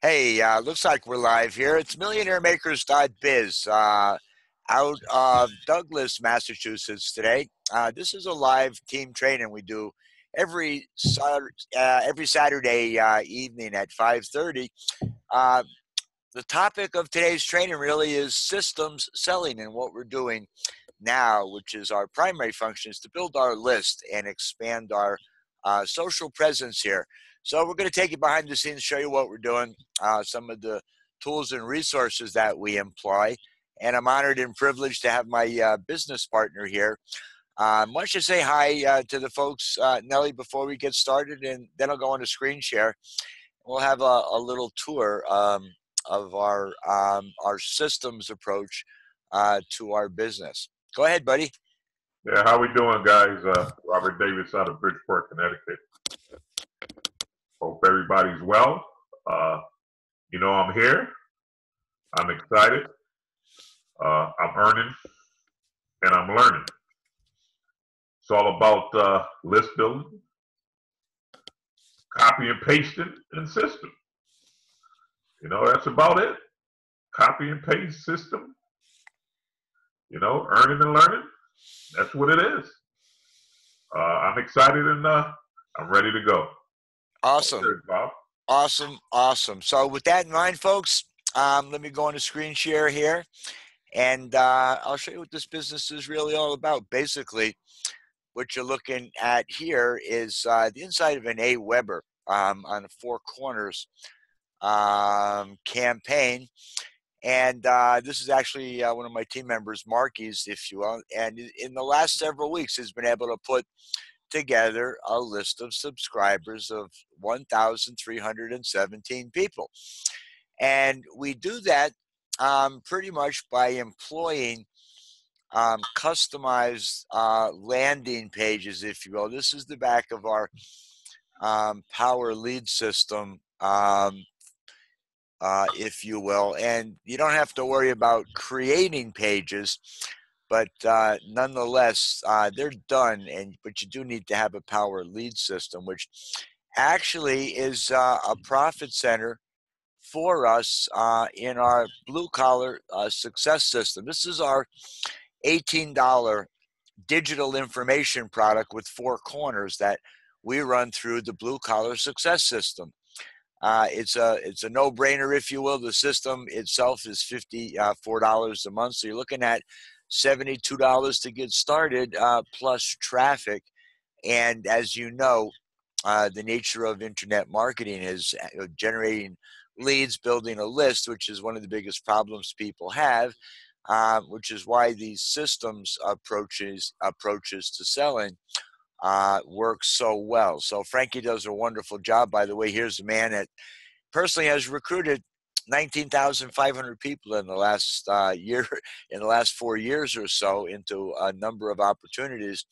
Hey, uh, looks like we're live here. It's millionairemakers.biz uh, out of Douglas, Massachusetts today. Uh, this is a live team training we do every uh, every Saturday uh, evening at 5.30. Uh, the topic of today's training really is systems selling and what we're doing now, which is our primary function is to build our list and expand our social presence here. So we're going to take you behind the scenes, show you what we're doing, uh, some of the tools and resources that we employ. And I'm honored and privileged to have my uh, business partner here. Um, why don't you say hi uh, to the folks, uh, Nellie, before we get started, and then I'll go on to screen share. We'll have a, a little tour um, of our um, our systems approach uh, to our business. Go ahead, buddy. Yeah, how we doing, guys? Uh, Robert Davis out of Bridgeport, Connecticut. Hope everybody's well. Uh, you know, I'm here. I'm excited. Uh, I'm earning and I'm learning. It's all about uh, list building, copy and pasting, and system. You know, that's about it. Copy and paste system. You know, earning and learning. That's what it is. Uh, I'm excited and uh, I'm ready to go. Awesome. Awesome. Awesome. So, with that in mind, folks, um, let me go on a screen share here and uh, I'll show you what this business is really all about. Basically, what you're looking at here is uh, the inside of an AWeber um, on the four corners um, campaign. And uh, this is actually uh, one of my team members, Marky's, if you will. And in the last several weeks, has been able to put together a list of subscribers of 1,317 people. And we do that um, pretty much by employing um, customized uh, landing pages, if you will. This is the back of our um, power lead system, um, uh, if you will. And you don't have to worry about creating pages but uh, nonetheless, uh, they're done. And but you do need to have a power lead system, which actually is uh, a profit center for us uh, in our blue collar uh, success system. This is our eighteen dollar digital information product with four corners that we run through the blue collar success system. Uh, it's a it's a no brainer, if you will. The system itself is fifty four dollars a month, so you're looking at $72 to get started uh, plus traffic. And as you know, uh, the nature of internet marketing is uh, generating leads, building a list, which is one of the biggest problems people have. Uh, which is why these systems approaches approaches to selling uh, work so well. So Frankie does a wonderful job. By the way, here's a man that personally has recruited 19,500 people in the last uh, year, in the last four years or so, into a number of opportunities.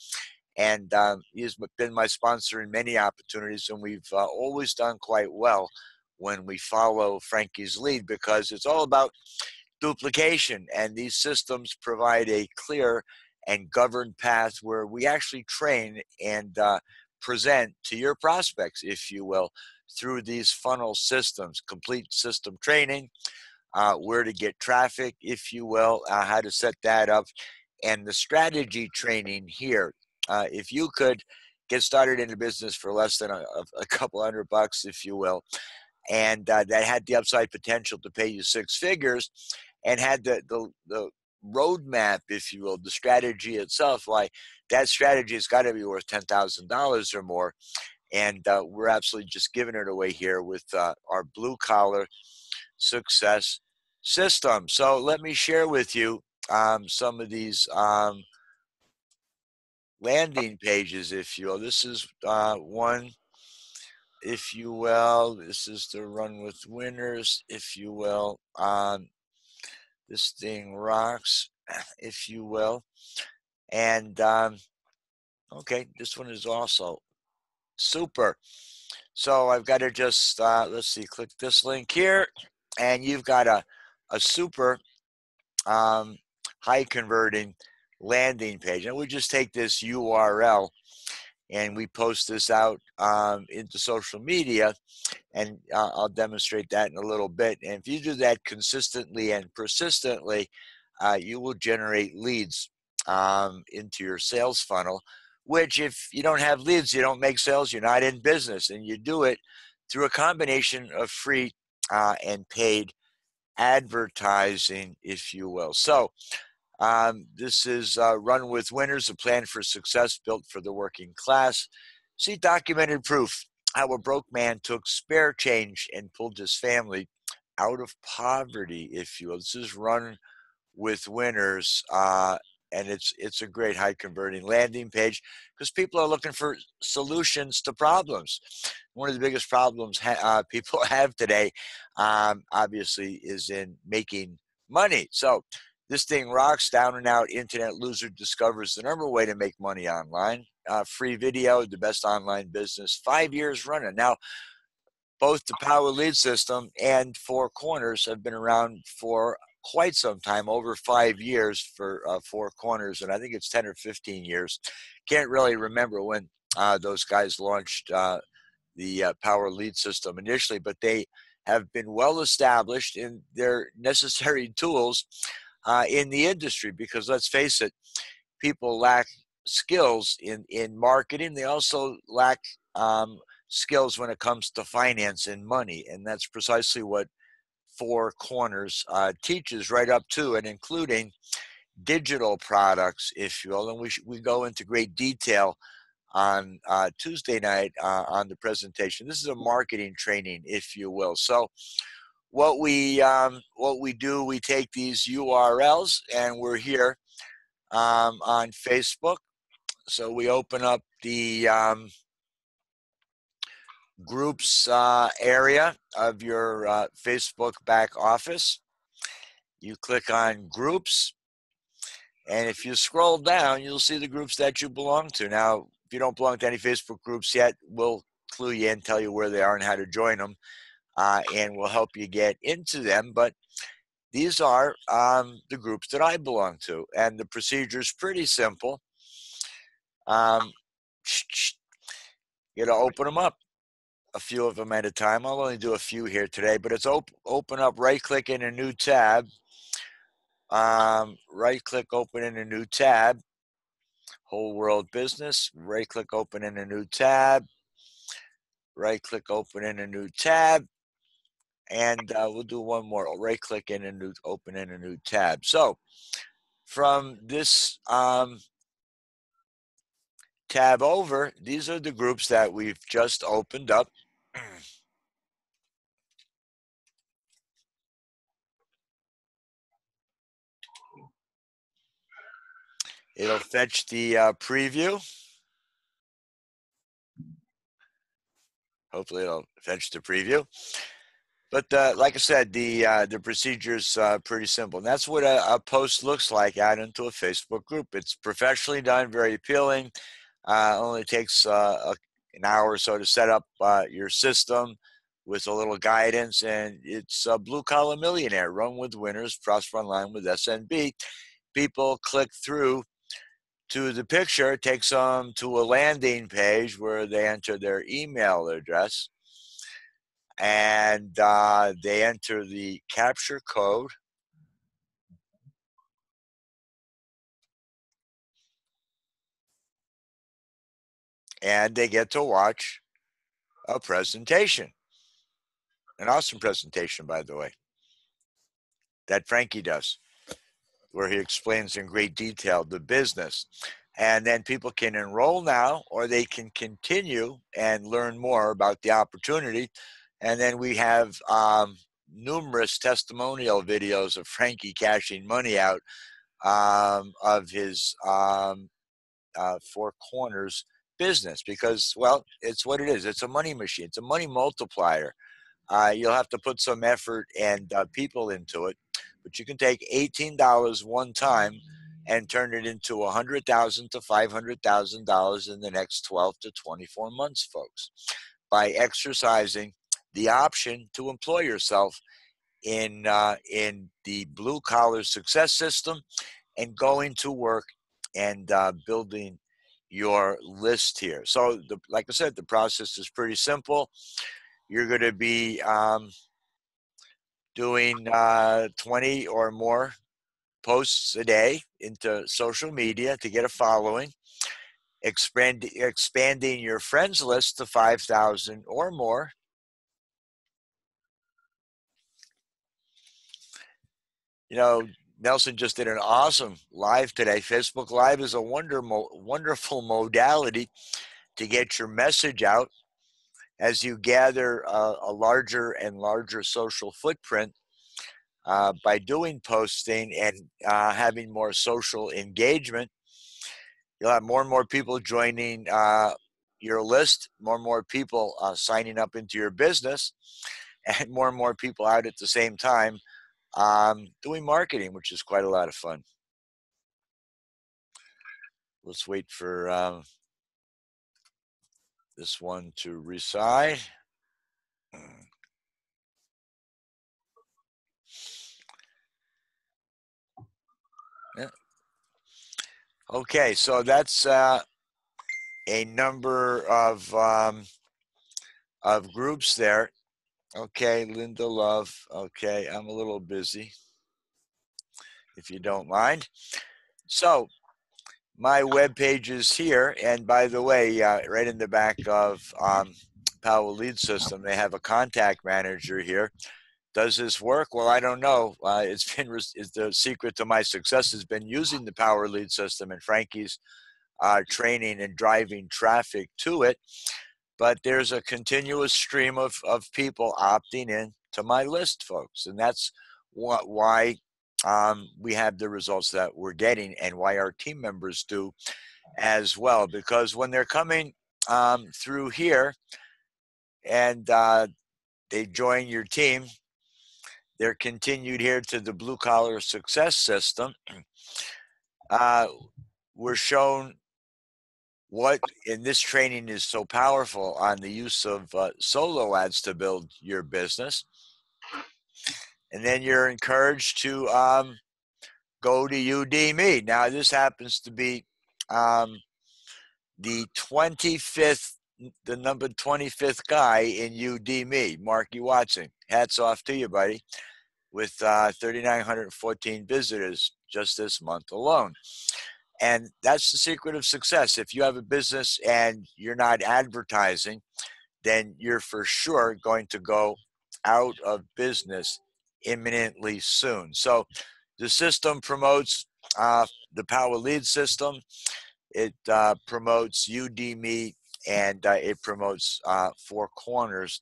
And um, he's been my sponsor in many opportunities, and we've uh, always done quite well when we follow Frankie's lead because it's all about duplication. And these systems provide a clear and governed path where we actually train and uh, present to your prospects, if you will, through these funnel systems, complete system training, uh, where to get traffic, if you will, uh, how to set that up, and the strategy training here. Uh, if you could get started in a business for less than a, a couple hundred bucks, if you will, and uh, that had the upside potential to pay you six figures, and had the the, the roadmap, if you will, the strategy itself, why that strategy has got to be worth ten thousand dollars or more and uh, we're absolutely just giving it away here with uh, our blue collar success system. So let me share with you um, some of these um, landing pages, if you will. This is uh, one, if you will. This is the run with winners, if you will. Um, this thing rocks, if you will. And um, okay, this one is also Super. So I've got to just, uh, let's see, click this link here, and you've got a, a super um, high converting landing page. And we just take this URL and we post this out um, into social media. and uh, I'll demonstrate that in a little bit. And if you do that consistently and persistently, uh, you will generate leads um, into your sales funnel. Which, if you don't have leads, you don't make sales, you're not in business, and you do it through a combination of free uh, and paid advertising, if you will. So, um, this is uh, Run with Winners, a plan for success built for the working class. See documented proof how a broke man took spare change and pulled his family out of poverty, if you will. This is Run with Winners. Uh, and it's it's a great high converting landing page because people are looking for solutions to problems. One of the biggest problems ha- uh, people have today, um, obviously, is in making money. So this thing rocks. Down and out internet loser discovers the number way to make money online. Uh, free video, the best online business, five years running now. Both the Power Lead System and Four Corners have been around for quite some time, over five years for uh, Four Corners, and I think it's 10 or 15 years. Can't really remember when uh, those guys launched uh, the uh, Power Lead system initially, but they have been well established in their necessary tools uh, in the industry because let's face it, people lack skills in, in marketing. They also lack um, skills when it comes to finance and money, and that's precisely what four corners uh, teaches right up to and including digital products, if you will. And we, sh- we go into great detail on uh, Tuesday night uh, on the presentation. This is a marketing training, if you will. So, what we um, what we do, we take these URLs, and we're here um, on Facebook. So we open up the um, groups uh, area of your uh, Facebook back office. You click on groups, and if you scroll down, you'll see the groups that you belong to. Now, if you don't belong to any Facebook groups yet, we'll clue you in, tell you where they are and how to join them, uh, and we'll help you get into them. But these are um, the groups that I belong to, and the procedure is pretty simple. Um, you know, open them up a few of them at a time. I'll only do a few here today, but it's op- open up, right click in a new tab. Um, right click, open in a new tab. Whole world business, right click, open in a new tab. Right click, open in a new tab. And uh, we'll do one more. Right click in a new, open in a new tab. So from this um, tab over, these are the groups that we've just opened up. It'll fetch the uh, preview. Hopefully, it'll fetch the preview. But uh, like I said, the uh, the procedure is uh, pretty simple. And that's what a, a, post looks like out into a Facebook group. It's professionally done, very appealing. Uh, only takes uh, an hour or so to set up uh, your system with a little guidance. And it's a blue collar millionaire, run with winners, prosper online with SNB. People click through to the picture, takes them to a landing page where they enter their email address and uh, they enter the capture code. And they get to watch a presentation. An awesome presentation, by the way, that Frankie does, where he explains in great detail the business. And then people can enroll now, or they can continue and learn more about the opportunity. And then we have um, numerous testimonial videos of Frankie cashing money out um, of his um, uh, Four Corners business because, well, it's what it is. It's a money machine. It's a money multiplier. Uh, you'll have to put some effort and uh, people into it, but you can take eighteen dollars one time and turn it into a hundred thousand to five hundred thousand dollars in the next twelve to twenty-four months, folks, by exercising the option to employ yourself in uh, in the blue collar success system and going to work and uh, building your list here. So, the, like I said, the process is pretty simple. you're going to be um, doing uh, 20 or more posts a day into social media to get a following, expand, expanding your friends list to 5,000 or more. You know, Nelson just did an awesome live today. Facebook Live is a wonder, wonderful modality to get your message out as you gather a, a larger and larger social footprint uh, by doing posting and uh, having more social engagement. You'll have more and more people joining uh, your list, more and more people uh, signing up into your business, and more and more people out at the same time um, doing marketing, which is quite a lot of fun. Let's wait for um, this one to reside. Yeah. Okay, so that's uh, a number of um, of groups there. Okay, Linda Love. Okay, I'm a little busy, if you don't mind. So my web page is here. And by the way, uh, right in the back of um, Power Lead System, they have a contact manager here. Does this work? Well, I don't know. Uh, it's been it's the secret to my success has been using the Power Lead System and Frankie's uh, training and driving traffic to it. But there's a continuous stream of, of people opting in to my list, folks. And that's what, why um, we have the results that we're getting and why our team members do as well. Because when they're coming um, through here and uh, they join your team, they're continued here to the blue collar success system. Uh, we're shown what in this training is so powerful on the use of uh, solo ads to build your business and then you're encouraged to um, go to Udimi. Now, this happens to be um, the 25th, the number 25th guy in Udimi, Marky Watson. Hats off to you, buddy, with uh, 3,914 visitors just this month alone. And that's the secret of success. If you have a business and you're not advertising, then you're for sure going to go out of business imminently soon. So the system promotes uh, the Power Lead system. It uh, promotes Udimi and uh, it promotes uh, Four Corners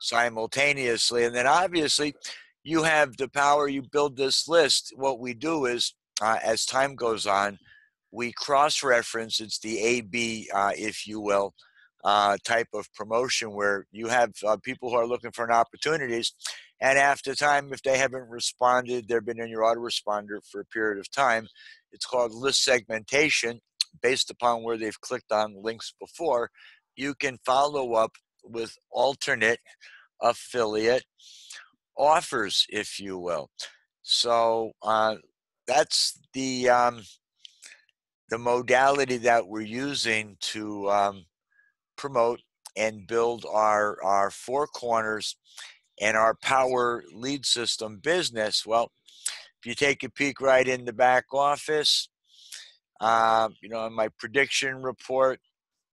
simultaneously. And then obviously, you have the power. You build this list. What we do is, uh, as time goes on, we cross-reference. It's the A/B, uh, if you will, uh, type of promotion where you have uh, people who are looking for an opportunities and after time if they haven't responded they've been in your autoresponder for a period of time it's called list segmentation based upon where they've clicked on links before you can follow up with alternate affiliate offers if you will so uh, that's the um, the modality that we're using to um, promote and build our, our four corners and our power lead system business. Well, if you take a peek right in the back office, um, you know, in my prediction report,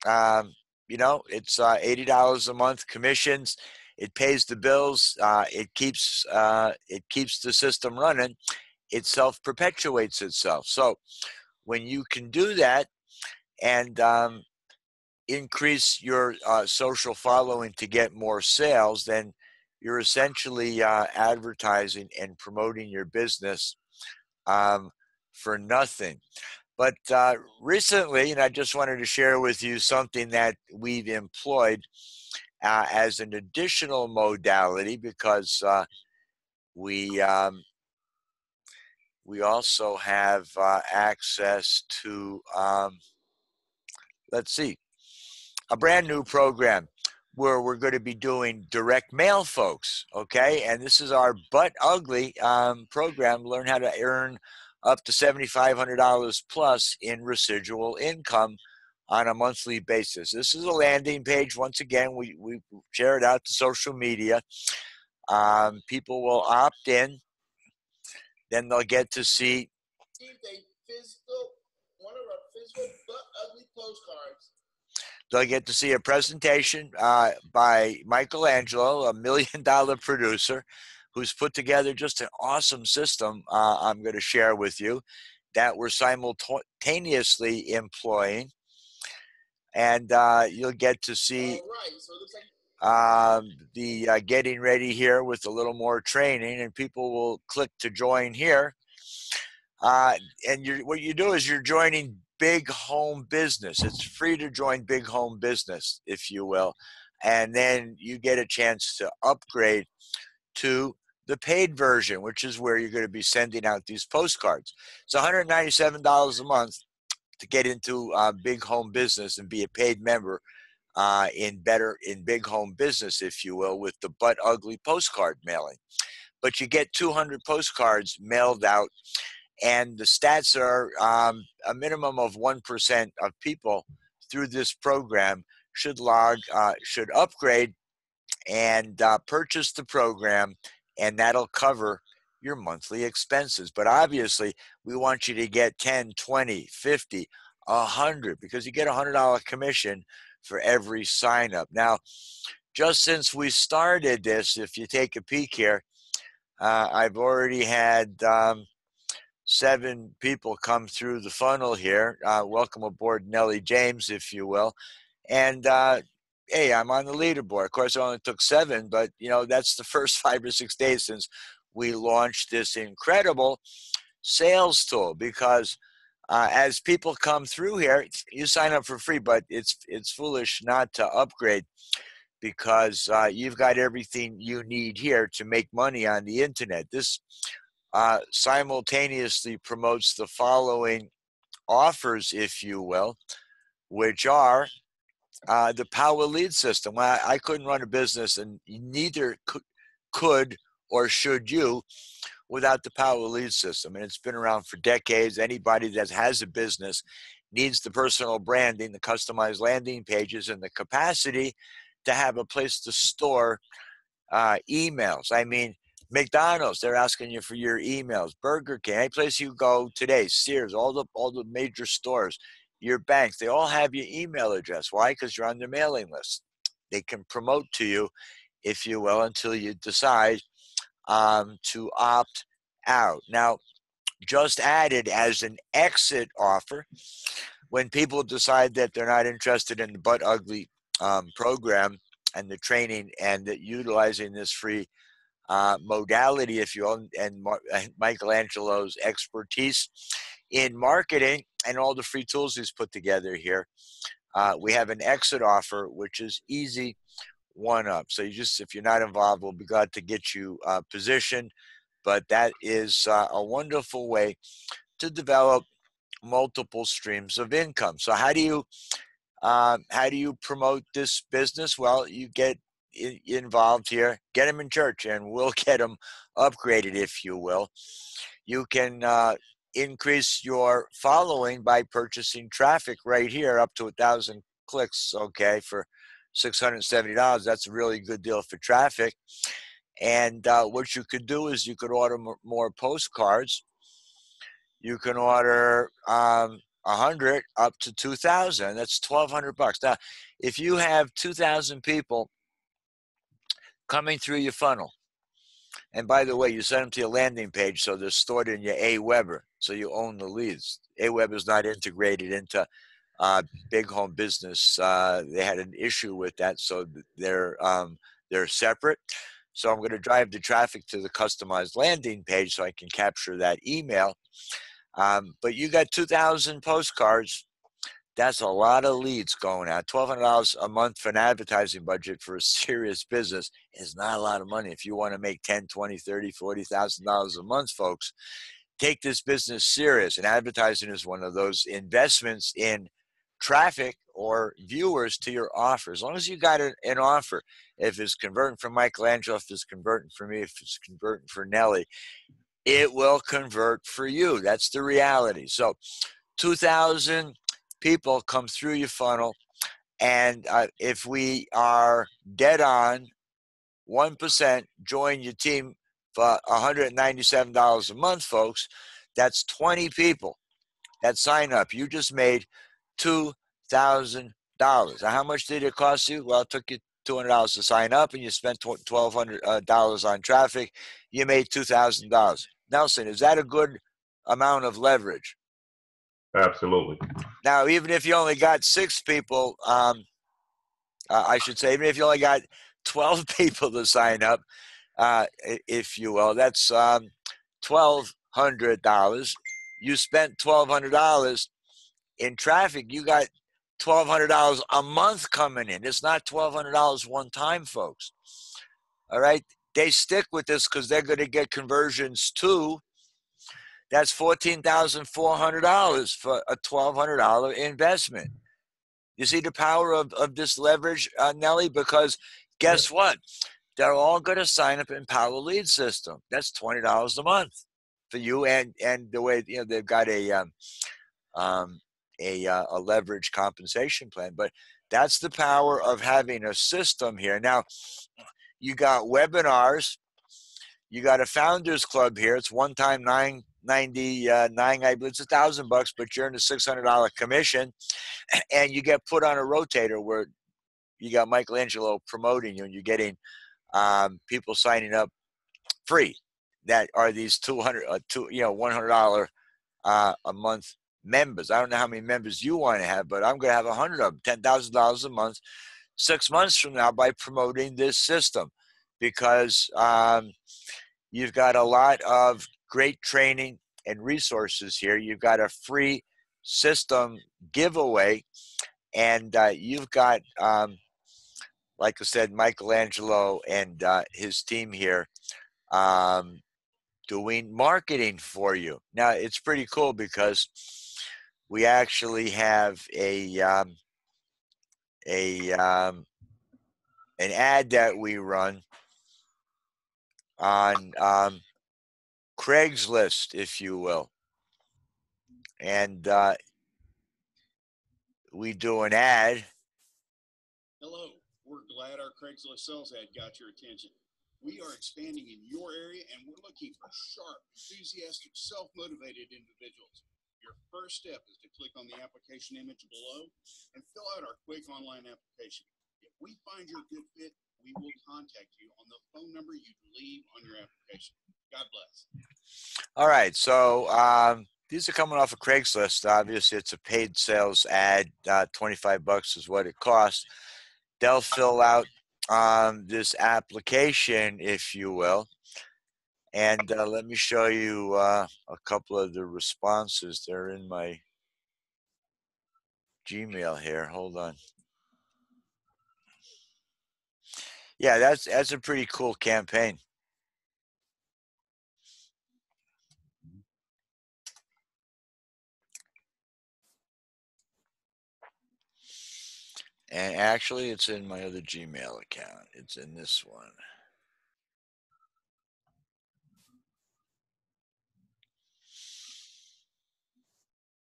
um, you know, it's uh, $80 a month commissions. It pays the bills. Uh, it keeps uh, it keeps the system running. It self perpetuates itself. So when you can do that, and um, increase your uh, social following to get more sales, then you're essentially uh, advertising and promoting your business um, for nothing. But uh, recently, and I just wanted to share with you something that we've employed uh, as an additional modality because uh, we um, we also have uh, access to um, let's see a brand new program where we're going to be doing direct mail, folks. Okay, and this is our butt ugly um, program. Learn how to earn up to seventy five hundred dollars plus in residual income on a monthly basis. This is a landing page. Once again, we, we share it out to social media. Um, people will opt in. Then they'll get to see. physical, one of our physical but ugly postcards. They'll get to see a presentation uh, by Michelangelo, a million dollar producer, who's put together just an awesome system uh, I'm going to share with you that we're simultaneously employing and uh, you'll get to see um, the uh, getting ready here with a little more training, and people will click to join here. Uh, and what you do is you're joining Big Home Business. It's free to join Big Home Business, if you will, and then you get a chance to upgrade to the paid version, which is where you're going to be sending out these postcards. It's $197 a month to get into uh, big home business and be a paid member uh, in better in big home business, if you will, with the butt ugly postcard mailing. But you get 200 postcards mailed out, and the stats are um, a minimum of one percent of people through this program should log uh, should upgrade and uh, purchase the program, and that'll cover your monthly expenses. But obviously, we want you to get 10, 20, 50, 100 because you get a $100 commission for every sign up. Now, just since we started this, if you take a peek here, uh, I've already had um, seven people come through the funnel here. Uh, welcome aboard, Nellie James, if you will. And uh, hey, I'm on the leaderboard. Of course, it only took seven, but you know that's the first five or six days since we launched this incredible sales tool because uh, as people come through here, you sign up for free, but it's it's foolish not to upgrade because uh, you've got everything you need here to make money on the internet. This uh, simultaneously promotes the following offers, if you will, which are uh, the Power Lead System. I, I couldn't run a business, and neither could, could or should you without the power lead system and it's been around for decades. Anybody that has a business needs the personal branding the customized landing pages and the capacity to have a place to store uh, emails. I mean mcdonald's they're asking you for your emails. Burger king any place you go today sears all the all the major stores your banks they all have your email address. Why? Because you're on their mailing list. They can promote to you if you will until you decide um, to opt out. Now, just added as an exit offer when people decide that they're not interested in the butt ugly um, program and the training and the, utilizing this free uh, modality, if you will, and Mar- Michelangelo's expertise in marketing and all the free tools he's put together here. Uh, we have an exit offer, which is easy one up. So you just, if you're not involved, we'll be glad to get you uh, positioned. But that is uh, a wonderful way to develop multiple streams of income. So how do you uh, how do you promote this business? Well, you get involved here, get them in church, and we'll get them upgraded, if you will. You can uh, increase your following by purchasing traffic right here up to a thousand clicks. Okay, for $670. That's a really good deal for traffic. And uh, what you could do is you could order more postcards. You can order um, 100 up to 2,000. That's 1,200 bucks. Now, if you have 2,000 people coming through your funnel, and by the way, you send them to your landing page, so they're stored in your AWeber, so you own the leads. AWeber is not integrated into uh, big home business. Uh, they had an issue with that, so they're um, they're separate. So I'm going to drive the traffic to the customized landing page so I can capture that email. Um, but you got 2,000 postcards. That's a lot of leads going out. $1,200 a month for an advertising budget for a serious business is not a lot of money. If you want to make 10, 20, 30, $40,000 a month, folks, take this business serious. And advertising is one of those investments in traffic or viewers to your offer. As long as you got an, an offer, if it's converting for Michelangelo, if it's converting for me, if it's converting for Nelly, it will convert for you. That's the reality. So, 2,000 people come through your funnel. And uh, if we are dead on, 1% join your team for $197 a month, folks. That's 20 people that sign up. You just made $2,000. Now, how much did it cost you? Well, it took you $200 to sign up and you spent $1,200 uh, on traffic. You made $2,000. Nelson, is that a good amount of leverage? Absolutely. Now, even if you only got six people, um, uh, I should say, even if you only got 12 people to sign up, uh, if you will, that's um, $1,200. You spent $1,200 in traffic. You got $1,200 a month coming in. It's not $1,200 one time, folks. All right. They stick with this because they're going to get conversions too that's $14,400 for a $1,200 investment. You see the power of, of this leverage, uh, Nelly? Because guess what? They're all going to sign up in Power Lead System. That's $20 a month for you. And, and the way, you know, they've got a, um, um, a, uh, a leverage compensation plan. But that's the power of having a system here. Now, you got webinars. You got a founders club here. It's one time nine 99 i believe it's a thousand bucks but you're in a $600 commission and you get put on a rotator where you got michelangelo promoting you and you're getting um, people signing up free that are these 200 uh, two, you know $100 uh, a month members i don't know how many members you want to have but i'm going to have a hundred of them $10000 a month six months from now by promoting this system because um, you've got a lot of great training and resources here. You've got a free system giveaway, and uh, you've got, um, like I said, Michelangelo and uh, his team here um, doing marketing for you. Now, it's pretty cool because we actually have a um, a um, an ad that we run on um, Craigslist, if you will. And uh, we do an ad. Hello, we're glad our Craigslist sales ad got your attention. We are expanding in your area and we're looking for sharp, enthusiastic, self motivated individuals. Your first step is to click on the application image below and fill out our quick online application. If we find you're a good fit, we will contact you on the phone number you leave on your application. God bless. All right. So um, these are coming off of Craigslist. Obviously, it's a paid sales ad. Uh, 25 bucks is what it costs. They'll fill out um, this application, if you will. And uh, let me show you uh, a couple of the responses. They're in my Gmail here. Hold on. Yeah, that's that's a pretty cool campaign. And actually, it's in my other Gmail account. It's in this one.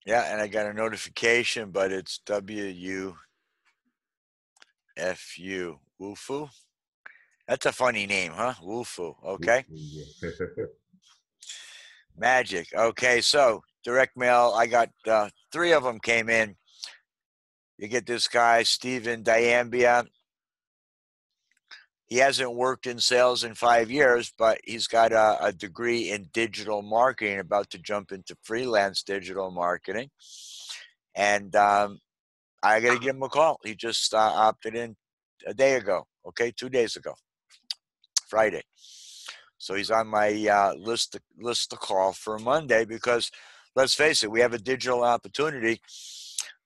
Yeah, and I got a notification, but it's W U F U. Wufu. That's a funny name, huh? Wufu. Okay. Magic. Okay, so direct mail. I got uh, three of them came in. You get this guy, Stephen Diambia. He hasn't worked in sales in five years, but he's got a, a degree in digital marketing, about to jump into freelance digital marketing. And um, I got to give him a call. He just uh, opted in a day ago, okay, two days ago, Friday. So he's on my uh, list to, list to call for Monday because let's face it, we have a digital opportunity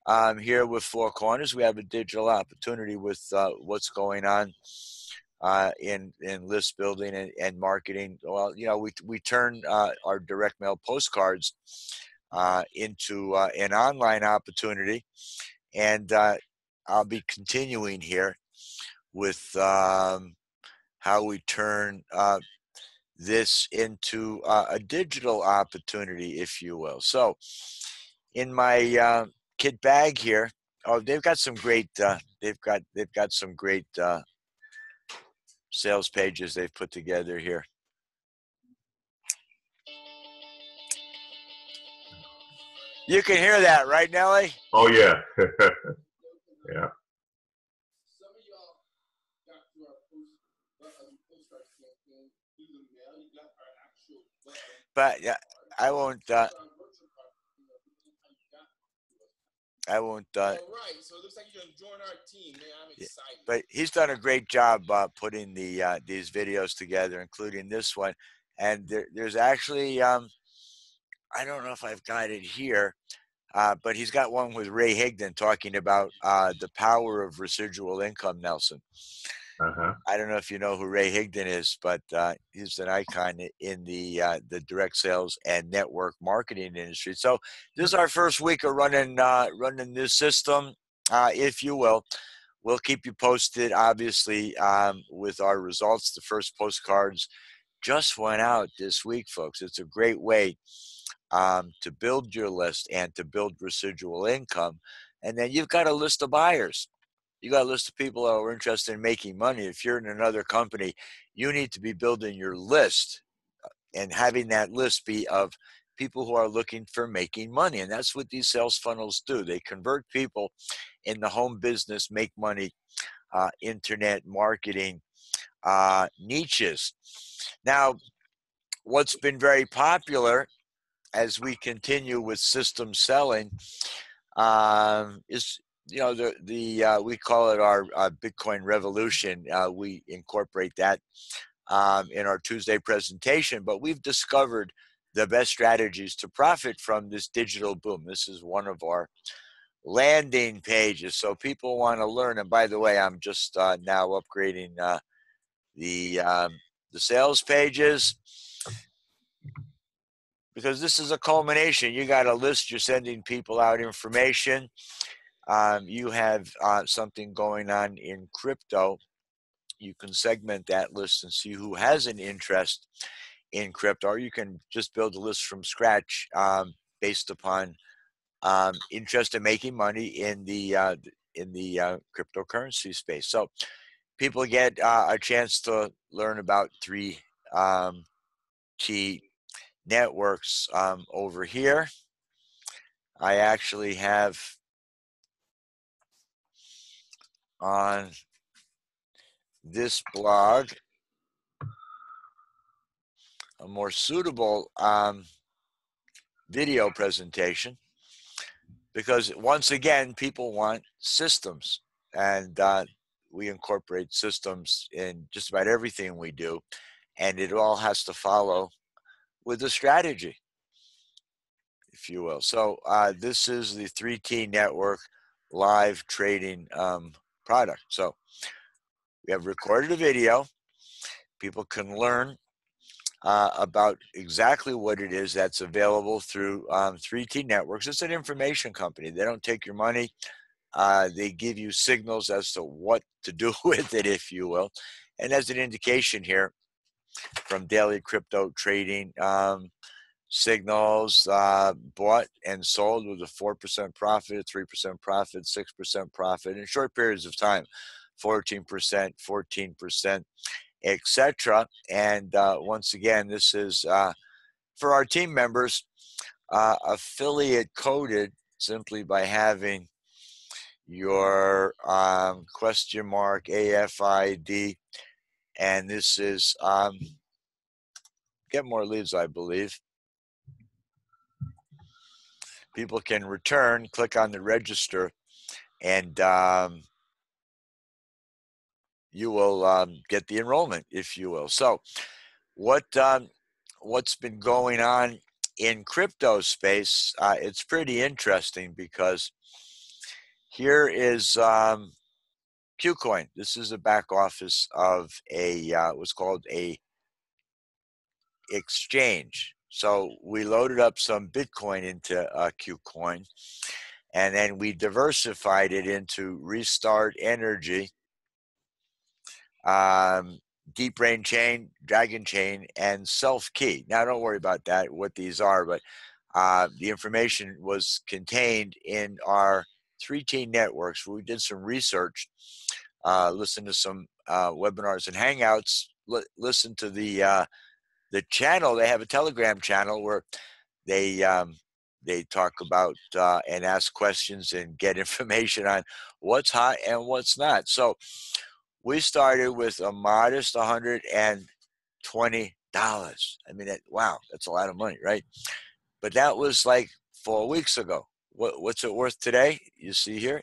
um, here with Four Corners. We have a digital opportunity with uh, what's going on uh, in in list building and, and, marketing. Well, you know, we we turn uh, our direct mail postcards uh, into uh, an online opportunity, and uh, I'll be continuing here with um, how we turn this into a digital opportunity, if you will. So, in my kit bag here. Oh, they've got some great. Uh, they've got they've got some great uh, sales pages they've put together here. You can hear that, right, Nelly? Oh yeah. yeah. Some of y'all got through our post, postcards campaign through the mail. You got our actual button. But yeah, I won't. Uh, It's our virtual card, you know, this is how you got to us. I won't. Uh, All right, so it looks like you're gonna our team, man. I'm excited. but he's done a great job uh, putting the uh, these videos together, including this one. And there, there's actually, um, I don't know if I've got it here, uh, but he's got one with Ray Higdon talking about uh, the power of residual income, Nelson. Uh-huh. I don't know if you know who Ray Higdon is, but uh, he's an icon in the uh, the direct sales and network marketing industry. So this is our first week of running uh, running this system, uh, if you will. We'll keep you posted, obviously, um, with our results. The first postcards just went out this week, folks. It's a great way um, to build your list and to build residual income. And then you've got a list of buyers you got a list of people that are interested in making money. If you're in another company, you need to be building your list uh, and having that list be of people who are looking for making money. And that's what these sales funnels do. They convert people in the home business, make money, uh, internet marketing uh, niches. Now, what's been very popular as we continue with system selling um, is you know the the uh, we call it our uh, Bitcoin revolution. Uh, we incorporate that um, in our Tuesday presentation, but we've discovered the best strategies to profit from this digital boom. This is one of our landing pages, so people want to learn. And by the way, I'm just uh, now upgrading uh, the um, the sales pages because this is a culmination. You got a list. You're sending people out information um, you have uh, something going on in crypto, you can segment that list and see who has an interest in crypto, or you can just build a list from scratch um, based upon um, interest in making money in the uh, in the uh, cryptocurrency space. So people get uh, a chance to learn about three um, key networks um, over here. I actually have on this blog a more suitable um, video presentation because once again people want systems and uh, we incorporate systems in just about everything we do and it all has to follow with a strategy if you will. So uh, this is the 3t network live trading um, product. So we have recorded a video. People can learn uh, about exactly what it is that's available through um, 3T Networks. It's an information company. They don't take your money. Uh, they give you signals as to what to do with it, if you will. And as an indication here from daily crypto trading, um, signals uh, bought and sold with a 4% profit, 3% profit, 6% profit in short periods of time 14%, 14%, etc. And uh, once again, this is uh, for our team members uh, affiliate coded simply by having your um, question mark AFID. And this is um, get more leads, I believe people can return, click on the register, and um, you will um, get the enrollment, if you will. So, what um, what's been going on in crypto space? Uh, it's pretty interesting because here is um, KuCoin. This is a back office of a uh, what's called a exchange. So we loaded up some Bitcoin into uh, KuCoin, and then we diversified it into Restart Energy, um, Deep Brain Chain, Dragon Chain, and Self Key. Now, don't worry about that, what these are, but Uh, the information was contained in our three T networks. We did some research, uh, listened to some uh, webinars and hangouts, li- listen to the uh, the channel. They have a Telegram channel where they um, they talk about uh, and ask questions and get information on what's hot and what's not. So we started with a modest 120 dollars. I mean, wow, that's a lot of money, right? But that was like four weeks ago. What, what's it worth today? You see here,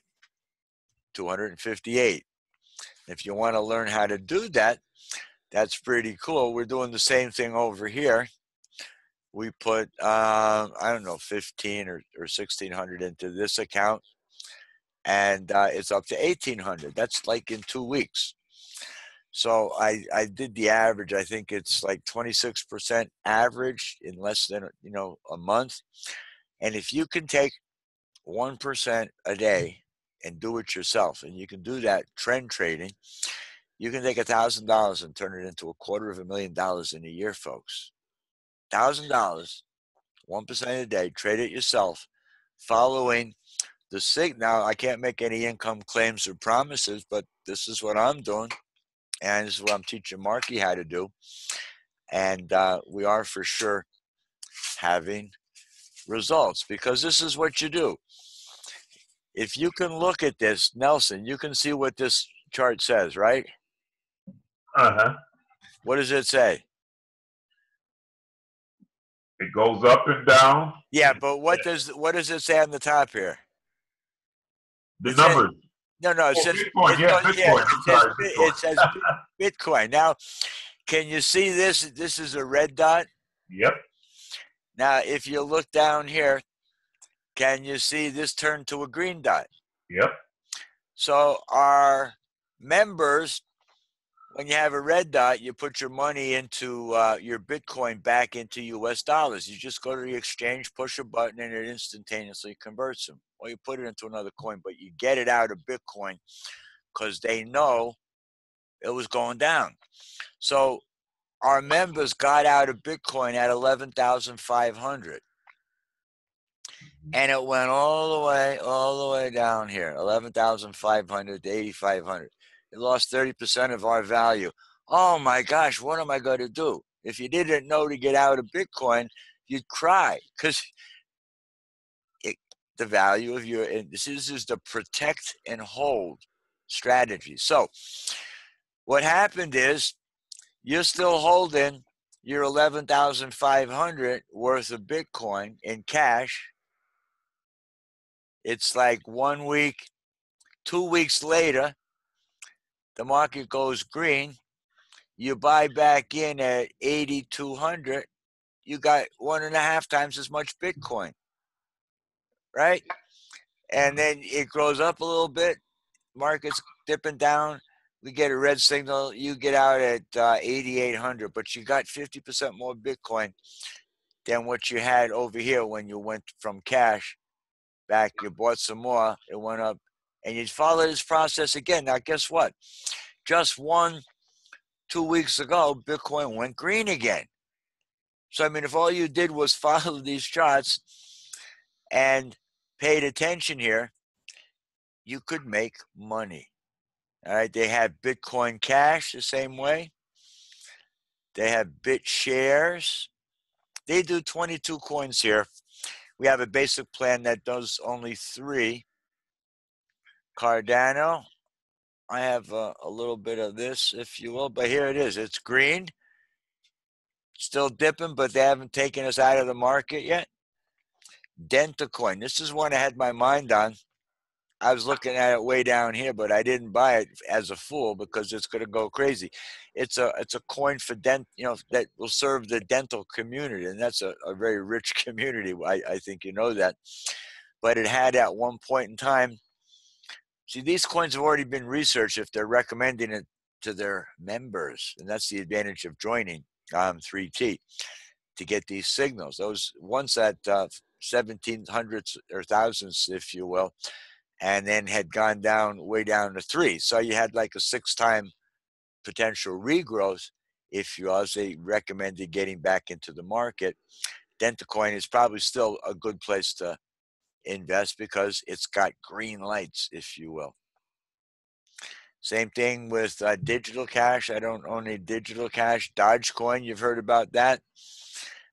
258. If you want to learn how to do that, that's pretty cool. We're doing the same thing over here. We put, uh, I don't know, 15 or, or 1600 into this account, and uh, it's up to 1800. That's like in two weeks. So I, I did the average. I think it's like 26% average in less than, you know, a month. And if you can take 1% a day and do it yourself, and you can do that trend trading, you can take a thousand dollars and turn it into a quarter of a million dollars in a year, folks. Thousand dollars, one percent a day, trade it yourself, following the sig. Now I can't make any income claims or promises, but this is what I'm doing, and this is what I'm teaching Marky how to do, and uh, we are for sure having results because this is what you do. If you can look at this, Nelson, you can see what this chart says, right? Uh huh. What does it say? It goes up and down. Yeah, but what does what does it say on the top here? The says- No, no, it Oh, says Bitcoin, it yeah, Bitcoin, it I'm says, sorry, Bitcoin. it says Bitcoin. Now, can you see this? This is a red dot. Yep. Now, if you look down here, can you see this turn to a green dot? Yep. So our members, when you have a red dot, you put your money into uh, your Bitcoin back into U.S. dollars. You just go to the exchange, push a button, and it instantaneously converts them. Or you put it into another coin, but you get it out of Bitcoin because they know it was going down. So our members got out of Bitcoin at eleven thousand five hundred and it went all the way, all the way down here, eleven thousand five hundred to eighty five hundred. It lost thirty percent of our value. Oh my gosh, what am I going to do? If you didn't know to get out of Bitcoin, you'd cry because the value of your. And this is, is the protect and hold strategy. So, what happened is you're still holding your eleven thousand five hundred worth of Bitcoin in cash it's like one week, two weeks later, the market goes green. You buy back in at 8,200, you got one and a half times as much Bitcoin, right? And then it grows up a little bit, market's dipping down. We get a red signal, you get out at uh, 8,800, but you got 50% more Bitcoin than what you had over here when you went from cash back, you bought some more, it went up, and you follow this process again. Now, guess what? Just one, two weeks ago, Bitcoin went green again. So, I mean, if all you did was follow these charts and paid attention here, you could make money. All right, they have Bitcoin Cash the same way. They have Bit Shares. They do 22 coins here we have a basic plan that does only three. Cardano, I have a, a, little bit of this, if you will, but here it is. It's green, still dipping, but they haven't taken us out of the market yet. Dentacoin, this is one I had my mind on. I was looking at it way down here, but I didn't buy it as a fool because it's going to go crazy. It's a it's a coin for dent, you know, that will serve the dental community, and that's a, a very rich community. I, I think you know that. But it had at one point in time. See, these coins have already been researched if they're recommending it to their members, and that's the advantage of joining um, 3T to get these signals. Those ones at uh, 1700s or thousands, if you will, and then had gone down way down to three. So you had like a six time potential regrowth if you also recommended getting back into the market. Dentacoin is probably still a good place to invest because it's got green lights, if you will. Same thing with uh, digital cash. I don't own any digital cash. Dogecoin, you've heard about that.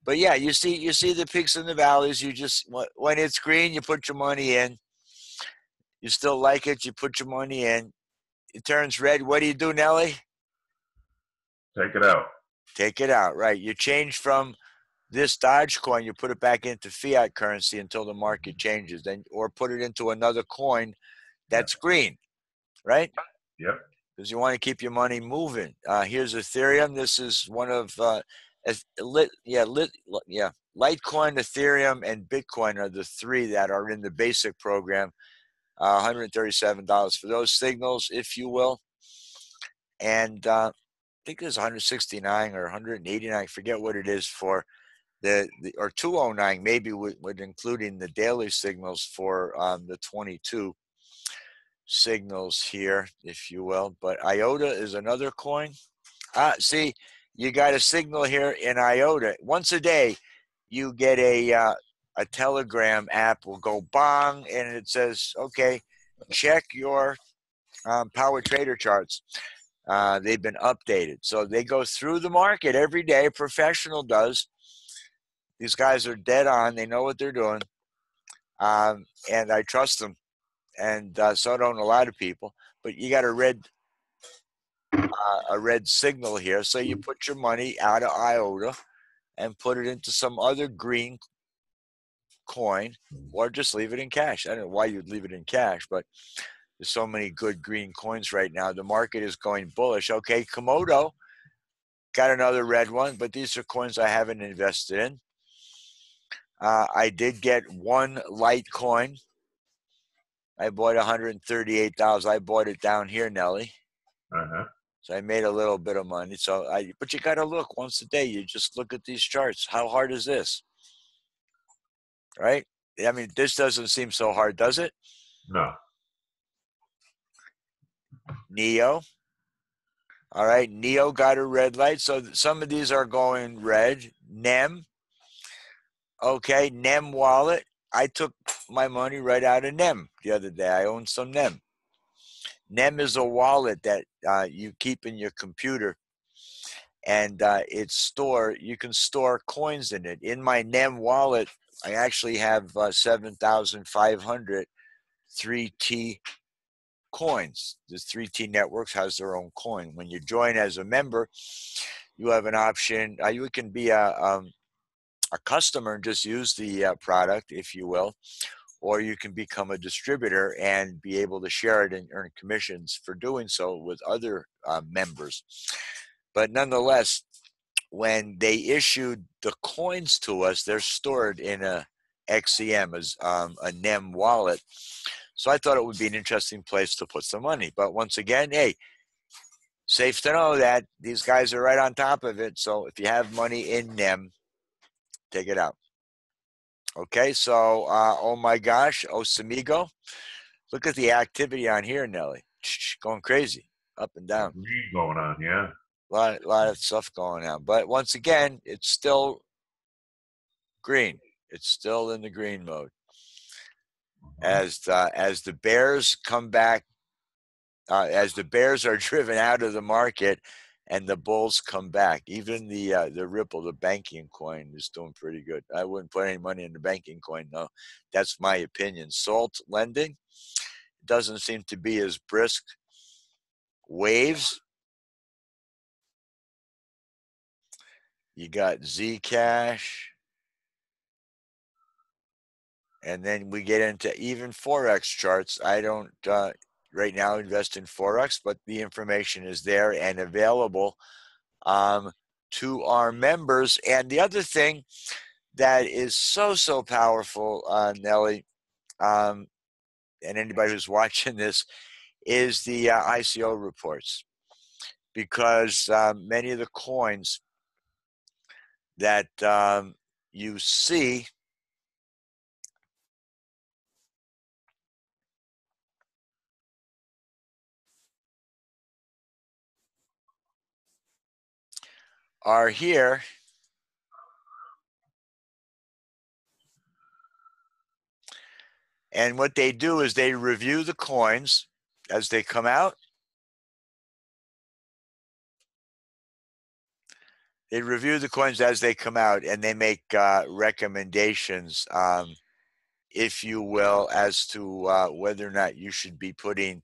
But yeah, you see, you see the peaks and the valleys. You just when it's green, you put your money in. You still like it, you put your money in. It turns red. What do you do, Nelly? Take it out. Take it out, right? You change from this Dogecoin, you put it back into fiat currency until the market changes, then or put it into another coin that's green, right? Yep. Because you want to keep your money moving. Uh, here's Ethereum. This is one of uh, lit, yeah, lit, yeah. Litecoin, Ethereum, and Bitcoin are the three that are in the basic program. Uh, $137 for those signals, if you will. And uh, I think it's 169 or 189. I forget what it is for the, the or 209 maybe with, with including the daily signals for um, the 22 signals here, if you will. But IOTA is another coin. Ah, see, you got a signal here in IOTA. Once a day, you get a uh, a Telegram app will go bong, and it says, "Okay, check your um, power trader charts." Uh, they've been updated, so they go through the market every day. Professional does. These guys are dead on. They know what they're doing, um, and I trust them. And uh, so don't a lot of people. But you got a red uh, a red signal here. So you put your money out of IOTA and put it into some other green coin or just leave it in cash. I don't know why you'd leave it in cash, but there's so many good green coins right now. The market is going bullish. Okay, Komodo got another red one, but these are coins I haven't invested in. Uh, I did get one Litecoin. I bought 138,000. I bought it down here, Nelly. Uh-huh. So I made a little bit of money. So I, but you got to look once a day. You just look at these charts. How hard is this? Right? I mean, this doesn't seem so hard, does it? No. Neo. All right, Neo got a red light. So some of these are going red. Nem. Okay, Nem wallet. I took my money right out of Nem the other day. I own some Nem. Nem is a wallet that uh, you keep in your computer, and uh, it's store. You can store coins in it. In my Nem wallet, I actually have uh, seven thousand five hundred 3T coins. The 3T Networks has their own coin. When you join as a member, you have an option. Uh, you can be a um, a customer and just use the uh, product, if you will, or you can become a distributor and be able to share it and earn commissions for doing so with other uh, members. But nonetheless, when they issued the coins to us, they're stored in a XCM as um, a NEM wallet. So I thought it would be an interesting place to put some money. But once again, hey, safe to know that these guys are right on top of it. So if you have money in NEM, take it out. Okay, so uh, oh my gosh, OmiseGO, look at the activity on here, Nelly, going crazy, up and down. going on, yeah. A lot, a lot of stuff going on, but once again, it's still green. It's still in the green mode. Mm-hmm. As the, as the bears come back, uh, as the bears are driven out of the market, and the bulls come back. Even the uh, the Ripple, the banking coin, is doing pretty good. I wouldn't put any money in the banking coin, though. That's my opinion. Salt lending doesn't seem to be as brisk. Waves. You got Zcash. And then we get into even Forex charts. I don't uh, right now invest in Forex, but the information is there and available um, to our members. And the other thing that is so, so powerful, uh, Nelly, um, and anybody who's watching this, is the uh, ICO reports. Because um, many of the coins that um, you see are here And what they do is they review the coins as they come out. They review the coins as they come out and they make uh, recommendations, um, if you will, as to uh, whether or not you should be putting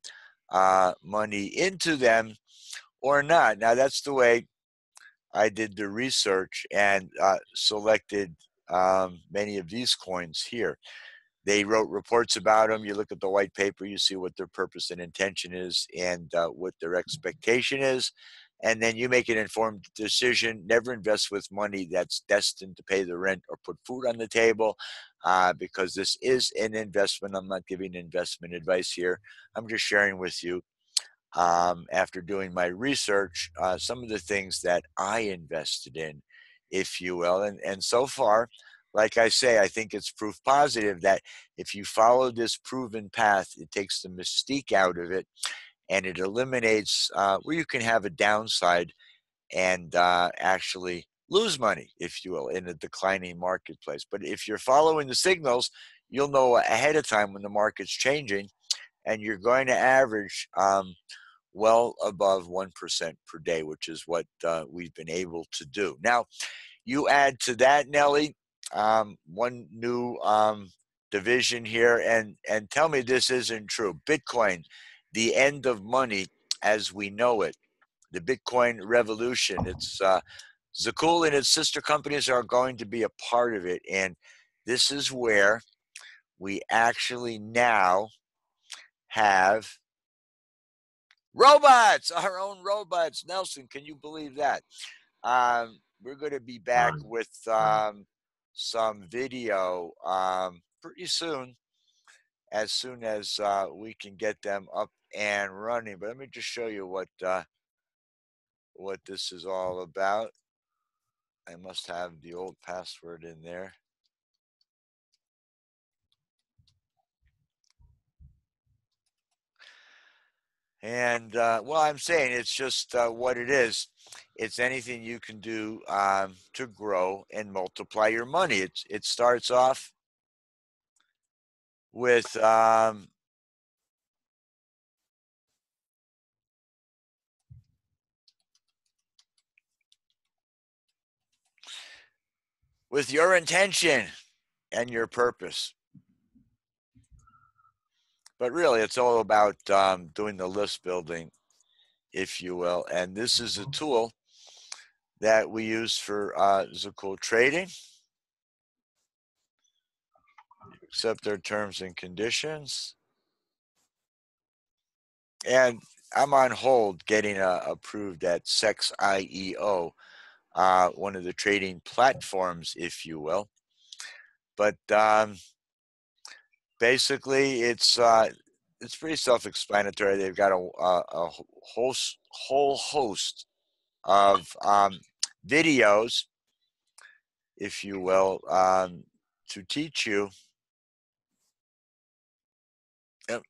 uh, money into them or not. Now, that's the way I did the research and uh, selected um, many of these coins here. They wrote reports about them. You look at the white paper, you see what their purpose and intention is and uh, what their expectation is. And then you make an informed decision. Never invest with money that's destined to pay the rent or put food on the table uh, because this is an investment. I'm not giving investment advice here. I'm just sharing with you um, after doing my research, uh, some of the things that I invested in, if you will. And, and so far, like I say, I think it's proof positive that if you follow this proven path, it takes the mystique out of it and it eliminates uh, where you can have a downside and uh, actually lose money, if you will, in a declining marketplace. But if you're following the signals, you'll know ahead of time when the market's changing and you're going to average um, well above 1% per day, which is what uh, we've been able to do. Now, you add to that, Nelly, um, one new um, division here, and, and tell me this isn't true. Bitcoin, the end of money as we know it, the Bitcoin revolution. It's uh, Zukul and its sister companies are going to be a part of it. And this is where we actually now have robots, our own robots. Nelson, can you believe that? Um, we're going to be back with um, some video um, pretty soon, as soon as uh, we can get them up and running. But let me just show you what uh, what this is all about. I must have the old password in there. And uh, well, I'm saying it's just uh, what it is. It's anything you can do um, to grow and multiply your money. It's, it starts off with um, with your intention and your purpose. But really, it's all about um, doing the list building, if you will. And this is a tool that we use for uh, trading. Accept their terms and conditions. And I'm on hold getting uh, approved at CEX.IO, uh, one of the trading platforms, if you will. But um, basically, it's uh, it's pretty self-explanatory. They've got a, a, a host, whole host of um, videos, if you will, um, to teach you. Yep.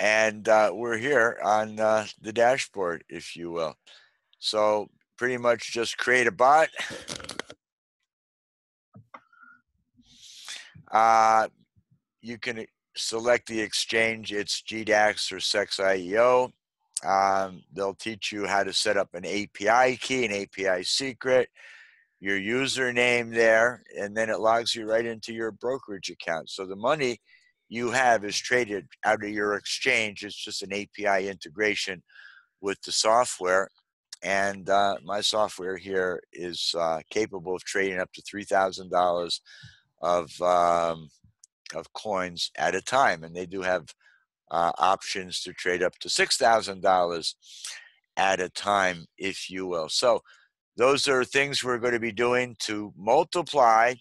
And uh, we're here on uh, the dashboard, if you will. So pretty much just create a bot. Uh, you can select the exchange, it's GDAX or CEX.IO. Um, they'll teach you how to set up an API key, an API secret, your username there, and then it logs you right into your brokerage account. So the money you have is traded out of your exchange. It's just an API integration with the software. And uh, my software here is uh, capable of trading up to $3,000 of, um, of coins at a time. And they do have uh, options to trade up to $6,000 at a time, if you will. So those are things we're going to be doing to multiply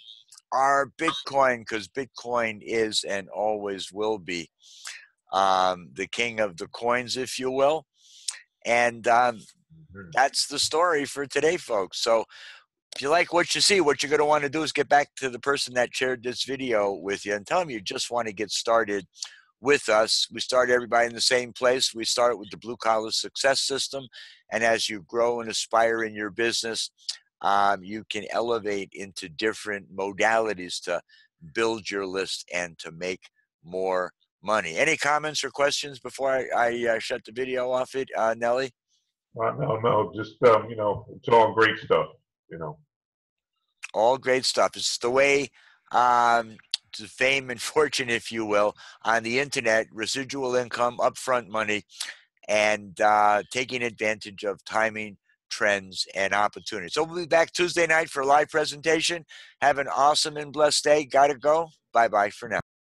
our Bitcoin, because Bitcoin is and always will be um, the king of the coins, if you will. And um, mm-hmm. that's the story for today, folks. So if you like what you see, what you're going to want to do is get back to the person that shared this video with you and tell them you just want to get started with us. We start everybody in the same place. We start with the blue collar success system. And as you grow and aspire in your business, um, you can elevate into different modalities to build your list and to make more money. Any comments or questions before I, I uh, shut the video off it, uh, Nelly? Uh, no, no, just um, you know, it's all great stuff. You know, all great stuff. It's the way um, to fame and fortune, if you will, on the internet, residual income, upfront money, and uh, taking advantage of timing, trends, and opportunities. So we'll be back Tuesday night for a live presentation. Have an awesome and blessed day. Gotta go. Bye bye for now.